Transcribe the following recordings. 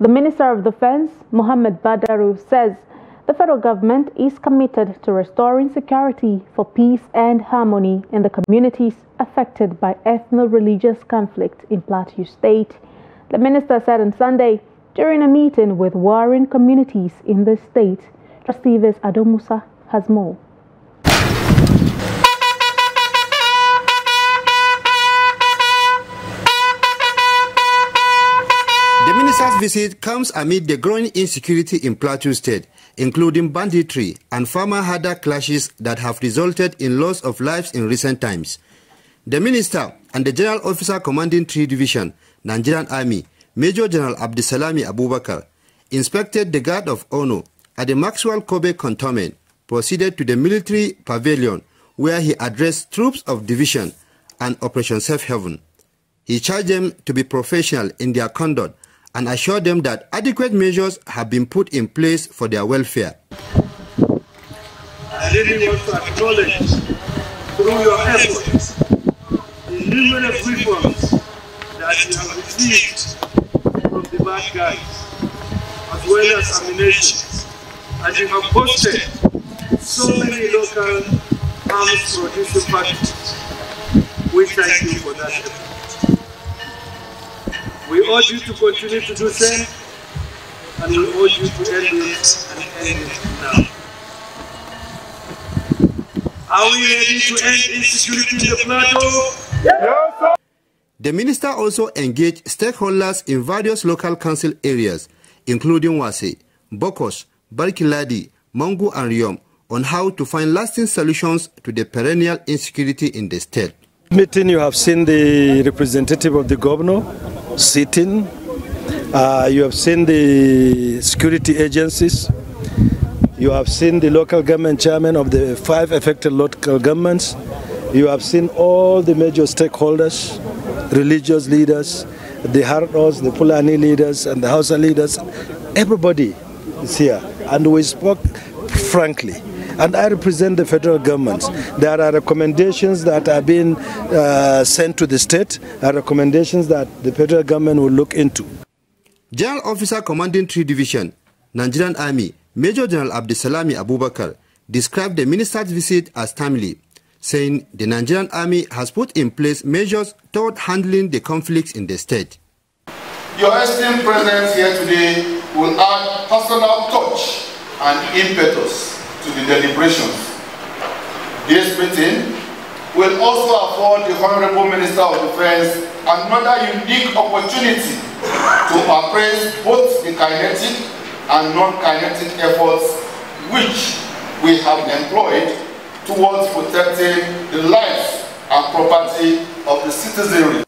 The Minister of Defense, Mohammed Badaru, says the federal government is committed to restoring security for peace and harmony in the communities affected by ethno-religious conflict in Plateau State. The minister said on Sunday during a meeting with warring communities in the state. Trustee Ado Musa has more. Visit comes amid the growing insecurity in Plateau State, including banditry and farmer-herder clashes that have resulted in loss of lives in recent times. The minister and the general officer commanding 3 Division, Nigerian Army, Major General Abdulsalam Abubakar, inspected the guard of honor at the Maxwell Khobe cantonment, proceeded to the military pavilion where he addressed troops of division and Operation Safe Haven. He charged them to be professional in their conduct and assure them that adequate measures have been put in place for their welfare. I really want to acknowledge through your efforts the numerous reforms that you have received from the bad guys, as well as ammunition. And you have posted so many local arms producing factories. We thank you for that effort. We urge you to continue to do same, and we urge you to end it and end it now. Are we ready to end insecurity in the plateau? Yes, sir. The minister also engaged stakeholders in various local council areas, including Wase, Bokkos, Barkiladi, Mangu and Riyom, on how to find lasting solutions to the perennial insecurity in the state. Meeting, you have seen the representative of the governor sitting. Uh, you have seen the security agencies. You have seen the local government chairman of the five affected local governments. You have seen all the major stakeholders, religious leaders, the Hardos, the Fulani leaders, and the Hausa leaders. Everybody is here. And we spoke frankly and I represent the federal government. There are recommendations that are being uh, sent to the state, are recommendations that the federal government will look into. General Officer Commanding 3 Division, Nigerian Army, Major General Abdulsalam Abubakar, described the minister's visit as timely, saying the Nigerian Army has put in place measures toward handling the conflicts in the state. Your esteemed presence here today will add personal touch and impetus to the deliberations. This meeting will also afford the Honorable Minister of Defense another unique opportunity to appraise both the kinetic and non-kinetic efforts which we have employed towards protecting the lives and property of the citizenry.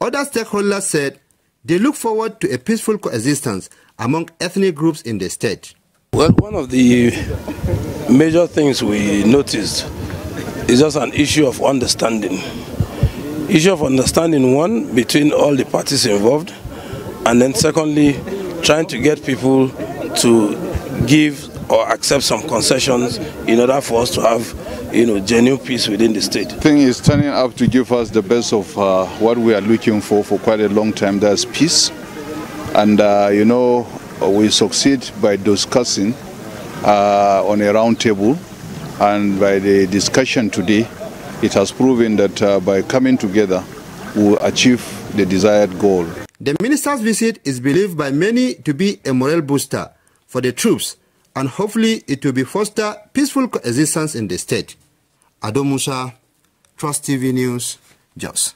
Other stakeholders said they look forward to a peaceful coexistence among ethnic groups in the state. Well, one of the major things we noticed is just an issue of understanding. Issue of understanding, one, between all the parties involved, and then secondly, trying to get people to give or accept some concessions in order for us to have you know, genuine peace within the state. I think it's turning out to give us the best of uh, what we are looking for for quite a long time. That's peace. And, uh, you know, we succeed by discussing uh, on a round table and by the discussion today, it has proven that uh, by coming together, we will achieve the desired goal. The minister's visit is believed by many to be a morale booster for the troops and hopefully it will be foster peaceful coexistence in the state. Ado Musa, Trust TV News, Jos.